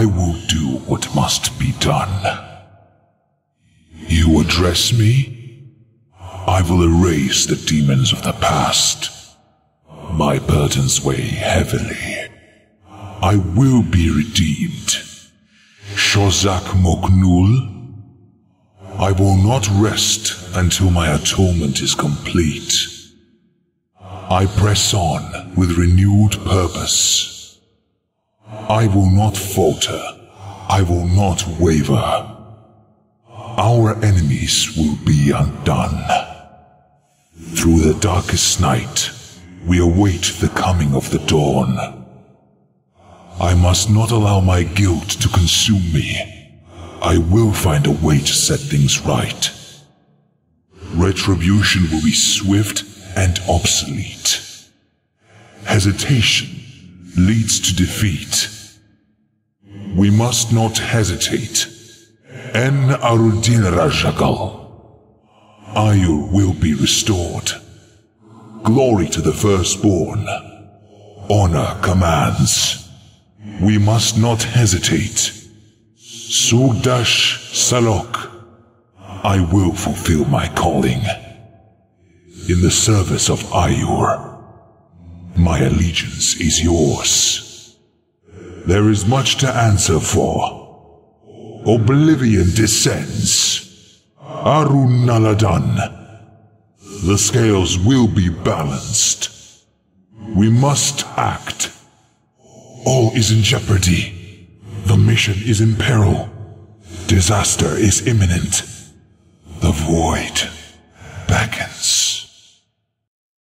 I will do what must be done. You address me? I will erase the demons of the past. My burdens weigh heavily. I will be redeemed. Shozak Moknul? I will not rest until my atonement is complete. I press on with renewed purpose. I will not falter. I will not waver. Our enemies will be undone. Through the darkest night, we await the coming of the dawn. I must not allow my guilt to consume me. I will find a way to set things right. Retribution will be swift and obsolete. Hesitation leads to defeat. We must not hesitate. En Arudin Rajagal. Aiur will be restored. Glory to the firstborn. Honor commands. We must not hesitate. Sugdash Salok. I will fulfill my calling in the service of Aiur. My allegiance is yours. There is much to answer for. Oblivion descends. Arun Naladan. The scales will be balanced. We must act. All is in jeopardy. The mission is in peril. Disaster is imminent. The void.